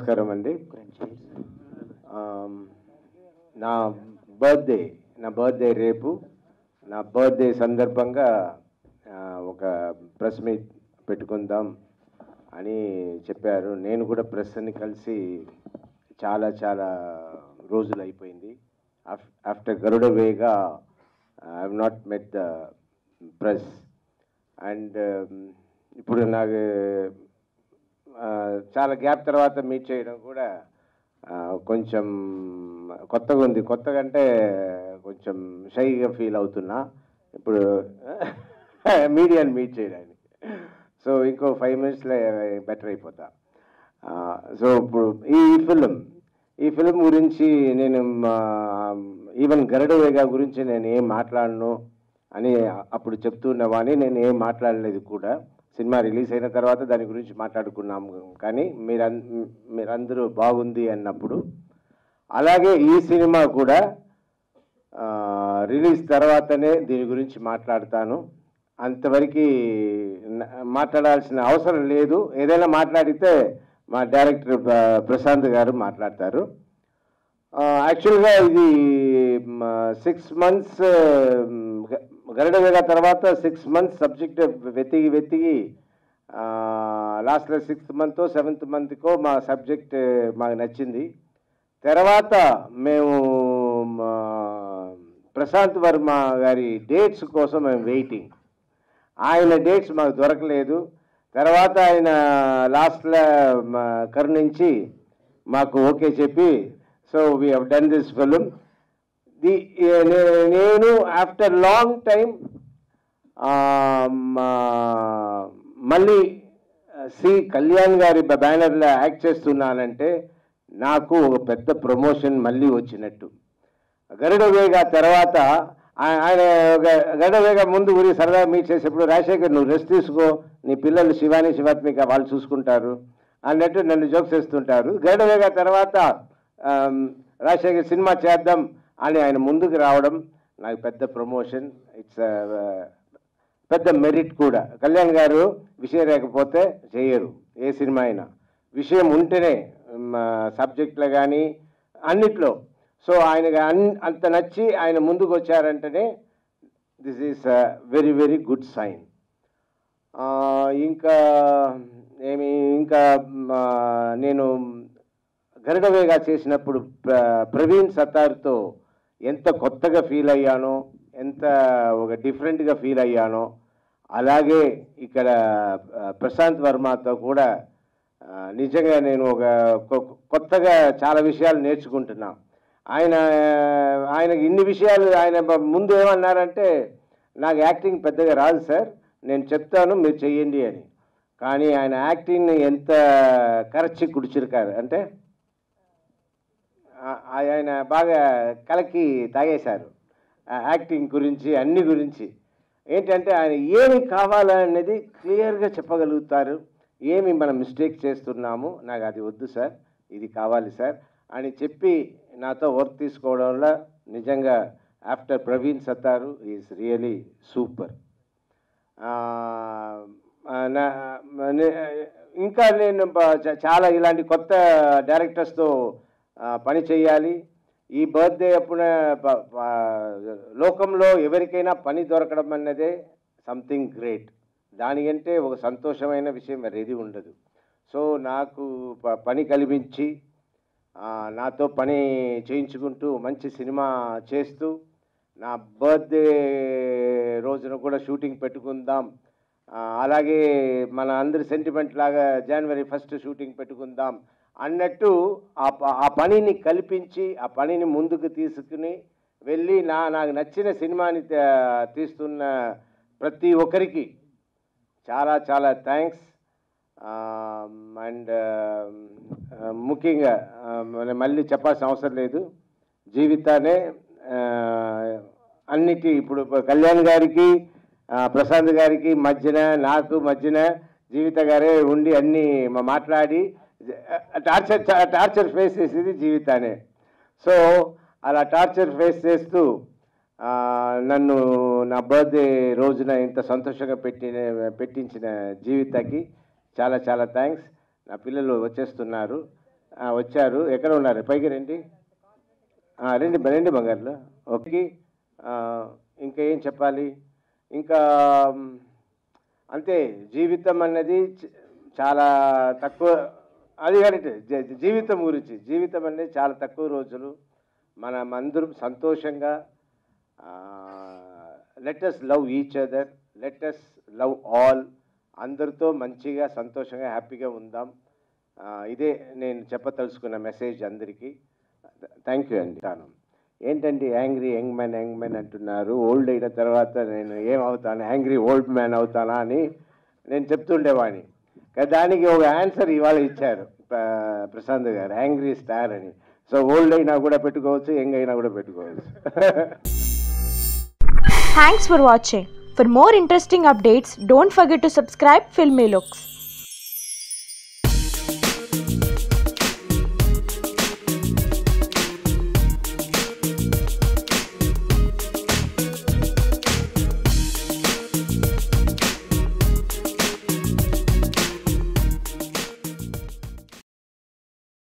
నమస్కారం అండి. నా బర్త్డే నా బర్త్డే రేపు నా బర్త్డే సందర్భంగా ఒక ప్రెస్ మీట్ పెట్టుకుందాం అని చెప్పారు. నేను కూడా ప్రెస్ని కలిసి చాలా చాలా రోజులు అయిపోయింది. After Garuda Vega I have not met the press. And ఇప్పుడు నాకు చాలా గ్యాప్ తర్వాత మీట్ చేయడం కూడా కొంచెం కొత్తగా ఉంది. కొత్తగా అంటే కొంచెం షైగా ఫీల్ అవుతున్నా. ఇప్పుడు మీడియాని మీట్ చేయడానికి. సో ఇంకో ఫైవ్ మినిట్స్లో బెటర్ అయిపోతా. సో ఇప్పుడు ఈ ఫిలిం ఈ ఫిలిం గురించి నేను ఈవెన్ గరడవేగా గురించి నేను ఏం మాట్లాడను అని అప్పుడు చెప్తున్నవాని నేను ఏం మాట్లాడలేదు కూడా. సినిమా రిలీజ్ అయిన తర్వాత దాని గురించి మాట్లాడుకున్నాము కానీ మీరం మీరందరూ బాగుంది అన్నప్పుడు. అలాగే ఈ సినిమా కూడా రిలీజ్ తర్వాతనే దీని గురించి మాట్లాడతాను. అంతవరకు మాట్లాడాల్సిన అవసరం లేదు. ఏదైనా మాట్లాడితే మా డైరెక్టర్ ప్రశాంత్ గారు మాట్లాడతారు. యాక్చువల్గా ఇది సిక్స్ మంత్స్ గరుడ వేగ తర్వాత సిక్స్ మంత్స్ సబ్జెక్ట్ వెతికి వెతికి లాస్ట్లో సిక్స్త్ మంత్ సెవెంత్ మంత్కో మా సబ్జెక్ట్ మాకు నచ్చింది. తర్వాత మేము ప్రశాంత్ వర్మ గారి డేట్స్ కోసం మేము వెయిటింగ్ ఆయన డేట్స్ మాకు దొరకలేదు. తర్వాత ఆయన లాస్ట్లో కరుణించి మాకు ఓకే చెప్పి so we have done this film the నేను ఆఫ్టర్ లాంగ్ టైం మళ్ళీ సి కళ్యాణ్ గారి బ్యానర్లో యాక్ట్ చేస్తున్నానంటే నాకు ఒక పెద్ద ప్రమోషన్ మళ్ళీ వచ్చినట్టు. గరుడ వేగ తర్వాత ఆ- ఆయన గ- గరుడ వేగ ముందు ఊరి సరదా మీట్ చేసేప్పుడు రాజశేఖర్ నువ్వు రెస్ట్ తీసుకో నీ పిల్లలు శివాని శివాత్మిక వాళ్ళు చూసుకుంటారు అన్నట్టు నన్ను జోక్స్ చేస్తుంటారు. గరుడ వేగ తర్వాత రాజశేఖర్ సినిమా చేద్దాం అని ఆయన ముందుకు రావడం నాకు పెద్ద ప్రమోషన్. ఇట్స్ పెద్ద మెరిట్ కూడా. కళ్యాణ్ గారు విషయం లేకపోతే చేయరు. ఏ సినిమా అయినా. విషయం ఉంటేనే సబ్జెక్ట్లో కానీ అన్నిట్లో. సో ఆయనకి అన్ అంత నచ్చి ఆయన ముందుకు వచ్చారంటేనే this is very very good sign ఇంకా ఏమి ఇంకా నేను గరుడవేగా చేసినప్పుడు ప్ర ప్రవీణ్ సత్తార్తో ఎంత కొత్తగా ఫీల్ అయ్యానో ఎంత ఒక డిఫరెంట్గా ఫీల్ అయ్యానో అలాగే ఇక్కడ ప్రశాంత్ వర్మతో కూడా నిజంగా నేను ఒక కొ- కొత్తగా చాలా విషయాలు నేర్చుకుంటున్నా. ఆయన ఆయనకి ఇన్ని విషయాలు ఆయన ముందు ఏమన్నారంటే నాకు యాక్టింగ్ పెద్దగా రాదు సార్ నేను చెప్తాను మీరు చెయ్యండి అని. కానీ ఆయన యాక్టింగ్ని ఎంత కరచి కుడిచిరుకారు అంటే ఆయన బాగా కలకి తాగేశారు. యాక్టింగ్ గురించి అన్ని గురించి. ఏంటంటే ఆయన ఏమి కావాలనేది క్లియర్గా చెప్పగలుగుతారు. ఏమి మనం మిస్టేక్ చేస్తున్నాము నాకు అది వద్దు సార్ ఇది కావాలి సార్ అని చెప్పి నాతో వర్క్ తీసుకోవడంలో నిజంగా after Praveen Sattaru is really super. ఇంకా నేను చాలా ఇలాంటి కొత్త డైరెక్టర్స్తో పని చేయాలి. ఈ బర్త్డే అప్పుడు లోకంలో ఎవరికైనా పని దొరకడం అన్నదే సంథింగ్ గ్రేట్ దాని అంటే ఒక సంతోషమైన విషయం ఏది ఉండదు. సో నాకు ప- పని కల్పించి నాతో పని చేయించుకుంటూ మంచి సినిమా చేస్తూ నా బర్త్డే రోజున కూడా షూటింగ్ పెట్టుకుందాం. అలాగే మన అందరి సెంటిమెంట్ లాగా జనవరి ఫస్ట్ షూటింగ్ పెట్టుకుందాం. అన్నట్టు ఆ ప- ఆ పనిని కల్పించి ఆ పనిని ముందుకు తీసుకుని వెళ్ళి నా నాకు నచ్చిన సినిమాని తీస్తున్న ప్రతి ఒక్కరికి చాలా చాలా థ్యాంక్స్. అండ్ ముఖ్యంగా మన మళ్ళీ చెప్పాల్సిన అవసరం లేదు. జీవితానే అన్నిటి ఇప్పుడు కళ్యాణ్ గారికి ప్రశాంత్ గారికి మధ్యన నాకు మధ్యన జీవిత గారే ఉండి అన్నీ మాట్లాడి టార్చర్ టార్చర్ ఫేస్ చేసేది జీవితానే. సో అలా టార్చర్ ఫేస్ చేస్తూ నన్ను నా బర్త్డే రోజున ఇంత సంతోషంగా పెట్టిన పెట్టించిన జీవితకి చాలా చాలా థ్యాంక్స్. నా పిల్లలు వచ్చేస్తున్నారు. వచ్చారు. ఎక్కడ ఉన్నారు? పైకి రండి. రండి రండి బంగారులో. ఓకే. ఇంకా ఏం చెప్పాలి? ఇంకా అంతే. జీవితం అన్నది చాలా తక్కువ అది కరెక్ట్ జీ- జీవితం గురించి జీవితం అనేది చాలా తక్కువ రోజులు. మనం అందరం సంతోషంగా let's love each other let's love all అందరితో మంచిగా సంతోషంగా హ్యాపీగా ఉందాం. ఇదే నేను చెప్పదలుచుకున్న మెసేజ్ అందరికీ. థ్యాంక్ యూ అండి. తాను. ఏంటండి angry young man young man అంటున్నారు. ఓల్డ్ అయిన తర్వాత నేను ఏమవుతాను? యాంగ్రీ ఓల్డ్ మ్యాన్ అవుతానా అని నేను చెప్తుండేవాడిని. దానికి ఒక ఆన్సర్ ఇవాళ ఇచ్చారు ప్రశాంత్ గారు. యాంగ్రీ స్టార్ అని. సో ఓల్డ్ అయినా కూడా పెట్టుకోవచ్చు యంగ్ అయినా కూడా పెట్టుకోవచ్చు. Thanks for watching for more interesting updates don't forget to subscribe Filmy Looks